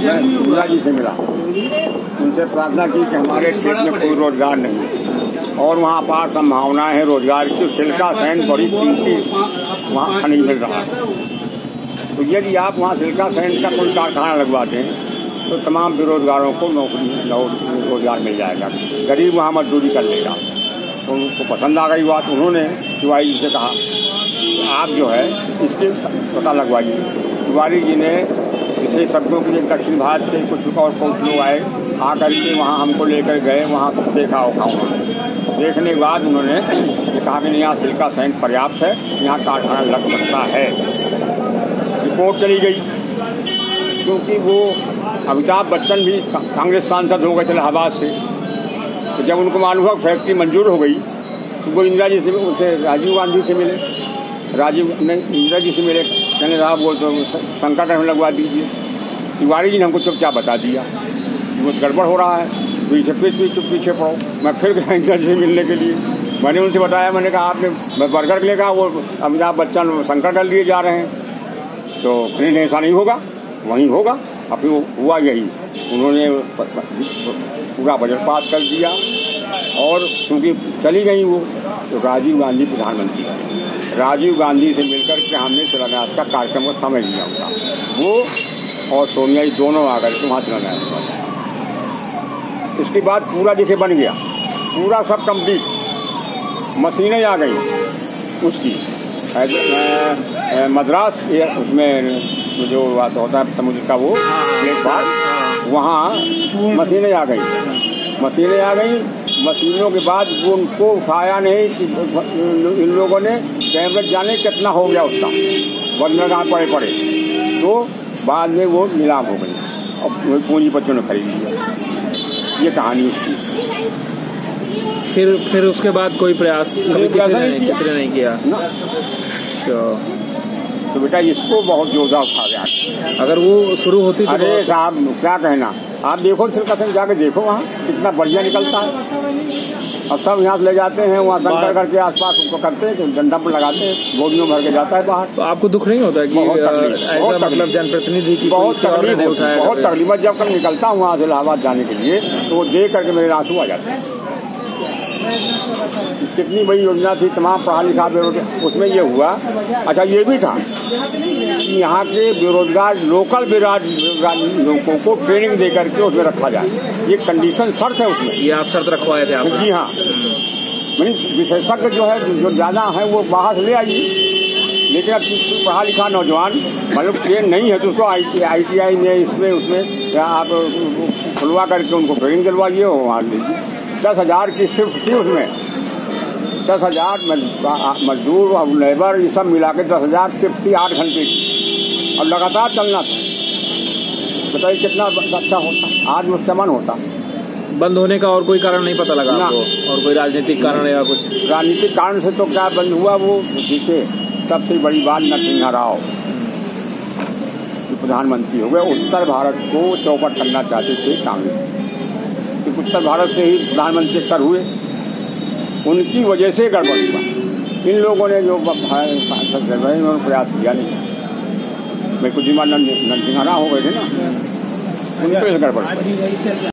मैं जी से मिला। उनसे प्रार्थना की कि हमारे क्षेत्र में कोई रोज़गार नहीं और वहाँ अपार संभावनाएँ हैं, रोज़गार की सिल्का सैन बड़ी कीमती वहाँ खनिज मिल रहा है। तो यदि आप वहाँ सिल्का सैन का कोई कारखाना लगवा दें तो तमाम बेरोजगारों को नौकरी रोज़गार मिल जाएगा। गरीब वहाँ मजदूरी कर लेगा। तो उनको पसंद आ गई बात, उन्होंने तिवारी जी से कहा। आप जो है, इसके पता लगवाइए। तिवारी जी ने विशेषज्ञों के लिए दक्षिण भारत के कुछ और कुछ लोग आए। आकर के वहाँ हमको लेकर गए, वहाँ देखा होगा उन्होंने देखने के बाद उन्होंने कहा कि यहाँ सिल्का सैन पर्याप्त है, यहाँ कारखाना लग सकता है। रिपोर्ट चली गई। क्योंकि वो अमिताभ बच्चन भी कांग्रेस सांसद हो गए थे इलाहाबाद से। तो जब उनको मालूम हुआ फैक्ट्री मंजूर हो गई तो वो इंदिरा जी से उनसे राजीव गांधी से मिले। राजीव ने इंदिरा जी से मिले। कहने साहब वो तो संकट में लगवा दीजिए। तिवारी जी ने हमको चुपचाप बता दिया? वो गड़बड़ हो रहा है। पीछे पीछे चुप पीछे पड़ो। मैं फिर गया इंदिरा से मिलने के लिए। मैंने उनसे बताया, मैंने कहा, आपने मैं बर्गर के कहा वो अमिताभ बच्चन संकट डाल लिए जा रहे हैं। तो फिर ऐसा नहीं होगा, वहीं होगा। अब फिर हुआ यही। उन्होंने पूरा बजट पास कर दिया। और क्योंकि चली गई वो तो राजीव गांधी प्रधानमंत्री। राजीव गांधी से मिलकर के हमने शिलान्यास का कार्यक्रम को समझ लिया होगा। वो और सोनिया जी दोनों आ गए वहाँ शिलान्यास हुआ इसके बाद पूरा देखिए बन गया। पूरा सब कंप्लीट मशीनें आ गई उसकी। मद्रास उसमें जो बात होता है समुद्र का वो प्लेटफार्म वहाँ मशीनें आ गई। मशीनें आ गई। मशीनों के बाद वो उनको उठाया नहीं कि इन लोगों ने कैमरे जाने कितना हो गया उसका। वरना पड़े पड़े। तो बाद में वो नीलाम हो गई और पूंजी बच्चों ने खरीद लिया। ये कहानी उसकी। फिर फिर उसके बाद कोई प्रयास कभी किसी ने किसी ने नहीं किया? अच्छा। तो बेटा इसको बहुत जोरदार उठा गया अगर वो शुरू होती तो अरे साहब क्या कहना? आप देखो सिल्का सिंह जाके देखो वहाँ कितना बढ़िया निकलता है। अब सब यहाँ से ले जाते हैं वहाँ संकर करके आसपास उसको करते हैं डंडा पर लगाते हैं गोलियों भर के जाता है बाहर। तो आपको दुख नहीं होता कि बहुत मतलब जनप्रतिनिधि की बहुत तकलीफ़ बहुत तकलीफ़। जब कल निकलता हूँ वहाँ से इलाहाबाद जाने के लिए तो वो देख करके मेरे आँसू आ जाते हैं। कितनी बड़ी योजना थी तमाम पढ़ा लिखा बेरोजगार उसमें ये हुआ। अच्छा ये भी था कि यहाँ के बेरोजगार लोकल बेरोजगार लोगों को ट्रेनिंग दे करके उसमें रखा जाए। ये कंडीशन शर्त है उसमें। ये आप शर्त रखवाए थे आप जी हाँ। मैंने विशेषज्ञ जो है जो ज़्यादा है वो बाहर से ले आइए लेकिन अब पढ़ा लिखा नौजवान मतलब ट्रेन नहीं है तो उसको आई टी आई में इसमें उसमें आप खुलवा करके उनको ट्रेनिंग दिलवाइए वहाँ लीजिए। दस हज़ार की शिफ्ट थी उसमें। दस हज़ार मजदूर और लेबर ये सब मिला के दस हज़ार शिफ्ट थी आठ घंटे की। और लगातार चलना था। बताइए कितना अच्छा होता। आज मुस्तमन होता। बंद होने का और कोई कारण नहीं पता लगा आपको? और कोई राजनीतिक कारण या कुछ? राजनीतिक कारण से तो क्या बंद हुआ वो? जीते सबसे बड़ी बात नरसिंह राव। प्रधानमंत्री हो गए उत्तर भारत को चौपट करना चाहते थे कांग्रेस। उत्तर भारत से ही प्रधानमंत्री स्तर हुए। उनकी वजह से गड़बड़ हुआ इन लोगों ने जो सांसद रहे उन्होंने प्रयास किया नहीं। मैं कुछ नरसिंह नंदिंगाना हो गए थे ना। उनके गड़बड़